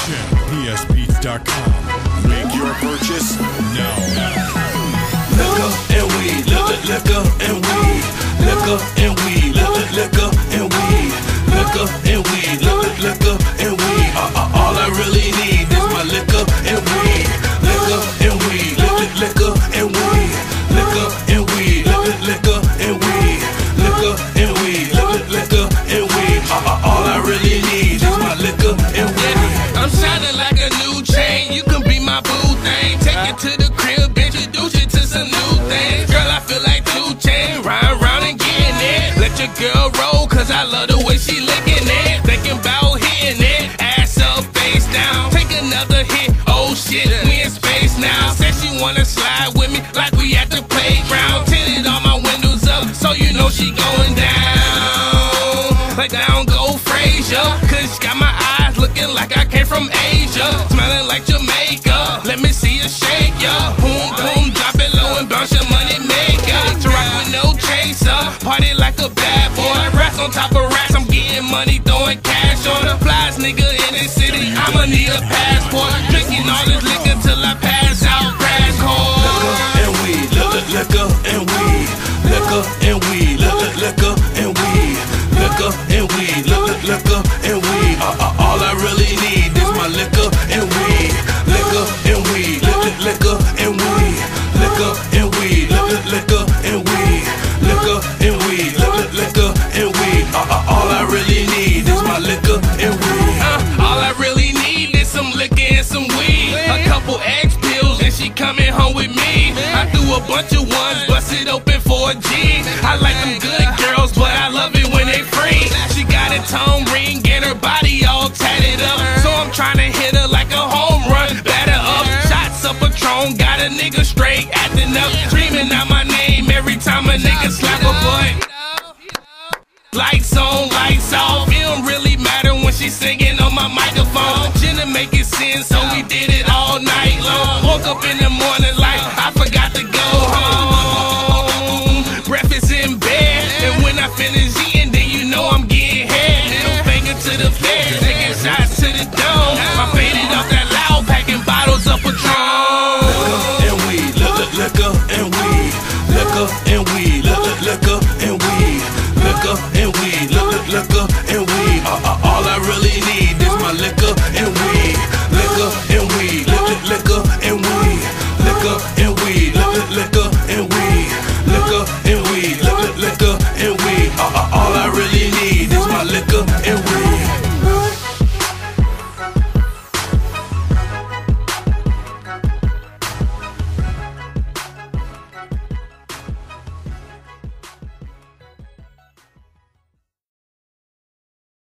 Production, psbeats.com. Make your purchase now. Liquor and weed, liquor, liquor and weed, liquor and weed, liquor, liquor and weed, liquor and weed, liquor, liquor and weed. Uh, uh, all I really need is my liquor and weed, liquor and weed, liquor, liquor and weed, liquor and your girl roll, cause I love the way she licking it. Thinking about hitting it. Ass up, face down. Take another hit. Oh shit, we in space now. Said she wanna slide with me like we at the playground. Tinted all my windows up, so you know she going down. Like I don't go Frazier, cause she got my eyes looking like I came from Asia. Smelling like Jamaica. Let me see you shake ya. Nigga in the city. I'ma need a passport. Drinking all this liquor till I pass out. Crash course. and weed, liquor, liquor and weed, liquor and weed, liquor, liquor and weed, liquor and weed, some weed. A couple X pills and she coming home with me. I threw a bunch of ones, busted open for a G. I like them good girls, but I love it when they free. She got a tone ring and her body all tatted up. So I'm trying to hit her like a home run, batter up. Shots of Patron, got a nigga straight acting up. Screaming out my name every time a nigga slap a butt. Lights on, lights off. It don't really matter when she singing Woke up in the morning like